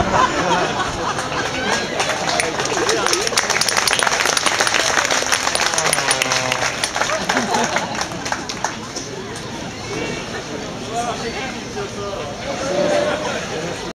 ああ!